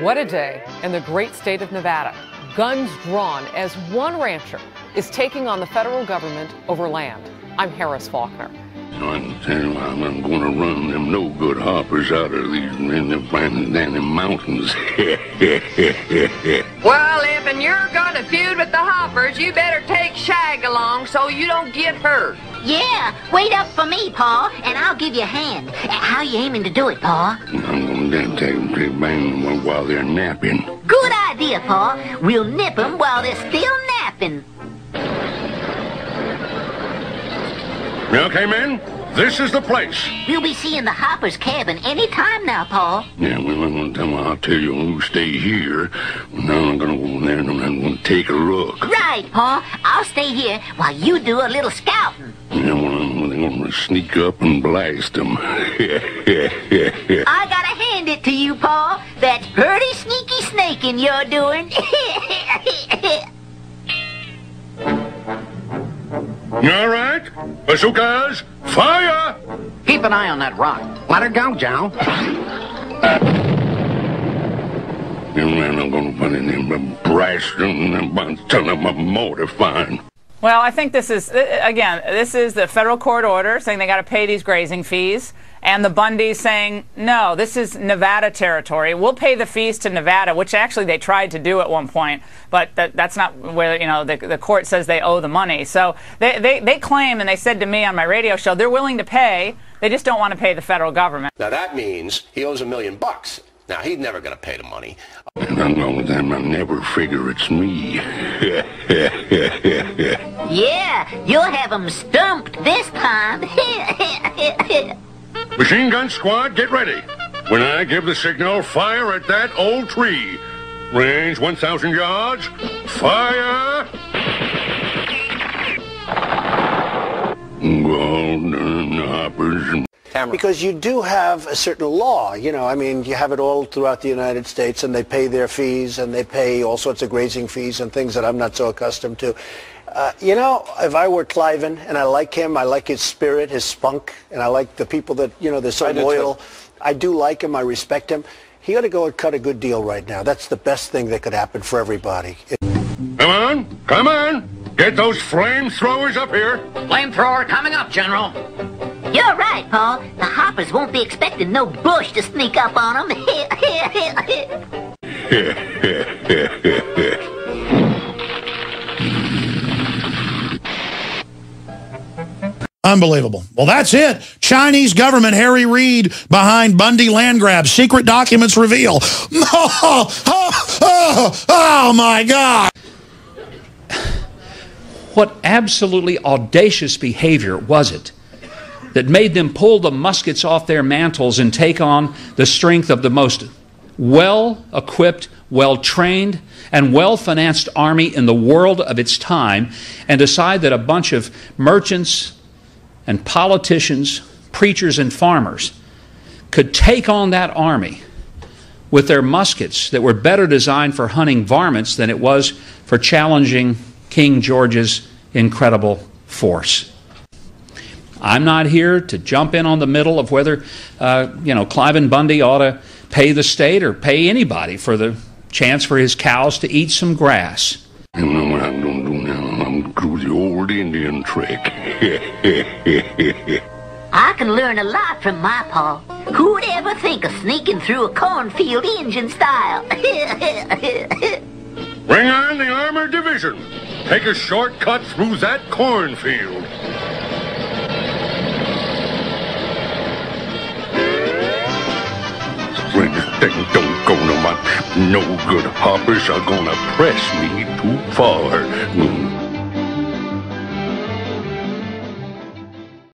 What a day in the great state of Nevada. Guns drawn as one rancher is taking on the federal government over land. I'm Harris Faulkner. I'm telling you, I'm going to run them no good hoppers out of these in the Danny mountains. well, if and you're going to feud with the hoppers, you better take Shag along so you don't get hurt. Yeah, wait up for me, Pa, and I'll give you a hand. How you aiming to do it, Pa? I'm going to take them to bang them while they're napping. Good idea, Pa. We'll nip them while they're still napping. Okay, men? This is the place. We'll be seeing the Hopper's cabin any time now, Paul. Yeah, well, I'm going to tell you, I'll tell you who stay here. Now I'm going to go in there and I'm going to take a look. Right, Paul. I'll stay here while you do a little scouting. Yeah, well, I'm going to sneak up and blast them. I gotta hand it to you, Paul. That's pretty sneaky snaking you're doing. All right, bazookas, fire! Keep an eye on that rock. Let her go, Joe. And then I'm to find in them brass and tell them I'm mortifying. Well, I think this is, uh, again, this is the federal court order saying they got to pay these grazing fees. And the Bundys saying, no, this is Nevada territory. We'll pay the fees to Nevada, which actually they tried to do at one point, but that, that's not where, you know, the, the court says they owe the money. So they, they, they claim, and they said to me on my radio show, they're willing to pay. They just don't want to pay the federal government. Now that means he owes a million bucks. Now he's never going to pay the money. And I'm going to them, I never figure it's me. yeah, you'll have them stumped this time. Machine gun squad, get ready. When I give the signal, fire at that old tree. Range 1,000 yards. Fire! Golden hoppers. Because you do have a certain law, you know, I mean, you have it all throughout the United States and they pay their fees and they pay all sorts of grazing fees and things that I'm not so accustomed to. Uh, you know, if I were Cliven and I like him, I like his spirit, his spunk, and I like the people that, you know, they're so I loyal. I do like him. I respect him. He ought to go and cut a good deal right now. That's the best thing that could happen for everybody. Come on, come on. Get those flamethrowers up here. Flamethrower coming up, General. You're right, Paul. The hoppers won't be expecting no bush to sneak up on them. Unbelievable. Well, that's it. Chinese government Harry Reid behind Bundy land grab. Secret documents reveal. Oh, oh, oh, oh my God. What absolutely audacious behavior was it that made them pull the muskets off their mantles and take on the strength of the most well equipped, well trained, and well financed army in the world of its time and decide that a bunch of merchants and politicians, preachers, and farmers could take on that army with their muskets that were better designed for hunting varmints than it was for challenging King George's incredible force. I'm not here to jump in on the middle of whether, uh, you know, Cliven Bundy ought to pay the state or pay anybody for the chance for his cows to eat some grass. You know what I'm going to do now? I'm going to do the old Indian trick. I can learn a lot from my pa. Who'd ever think of sneaking through a cornfield engine style? Bring on the armored division. Take a shortcut through that cornfield. Thing don't go no much, no good hoppers are gonna press me too far. Mm.